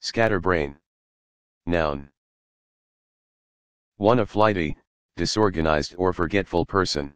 Scatterbrain. Noun. 1. A flighty, disorganized or forgetful person.